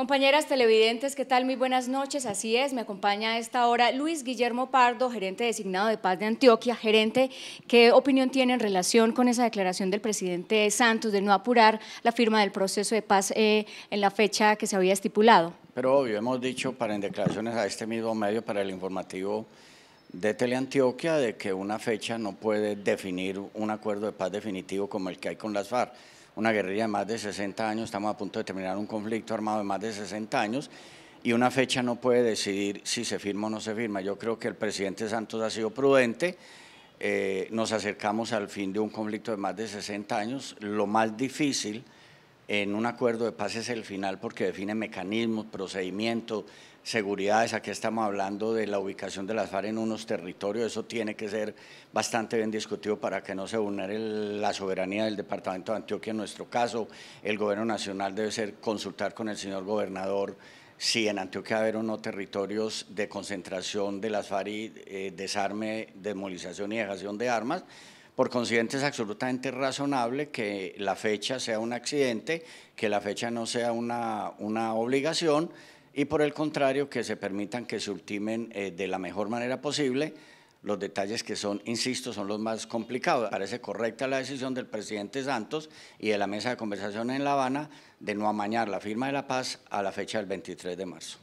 Compañeras televidentes, ¿qué tal? Muy buenas noches. Así es, me acompaña a esta hora Luis Guillermo Pardo, gerente designado de Paz de Antioquia. Gerente, ¿qué opinión tiene en relación con esa declaración del presidente Santos de no apurar la firma del proceso de paz eh, en la fecha que se había estipulado? Pero obvio, hemos dicho para en declaraciones a este mismo medio, para el informativo de Teleantioquia, de que una fecha no puede definir un acuerdo de paz definitivo como el que hay con las FARC una guerrilla de más de 60 años, estamos a punto de terminar un conflicto armado de más de 60 años y una fecha no puede decidir si se firma o no se firma. Yo creo que el presidente Santos ha sido prudente, eh, nos acercamos al fin de un conflicto de más de 60 años. Lo más difícil en un acuerdo de paz es el final porque define mecanismos, procedimientos, seguridades. Aquí estamos hablando de la ubicación de las FARC en unos territorios. Eso tiene que ser bastante bien discutido para que no se vulnere la soberanía del Departamento de Antioquia. En nuestro caso, el Gobierno Nacional debe ser consultar con el señor gobernador si en Antioquia haber o no territorios de concentración de las FARC, eh, desarme, demolización y dejación de armas por consiguiente, es absolutamente razonable que la fecha sea un accidente, que la fecha no sea una, una obligación y por el contrario, que se permitan que se ultimen eh, de la mejor manera posible los detalles que son, insisto, son los más complicados. Parece correcta la decisión del presidente Santos y de la mesa de conversación en La Habana de no amañar la firma de la paz a la fecha del 23 de marzo.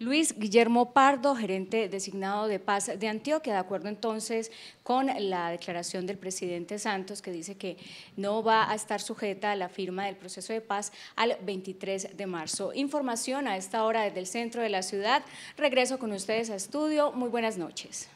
Luis Guillermo Pardo, gerente designado de Paz de Antioquia, de acuerdo entonces con la declaración del presidente Santos que dice que no va a estar sujeta a la firma del proceso de paz al 23 de marzo. Información a esta hora desde el centro de la ciudad. Regreso con ustedes a estudio. Muy buenas noches.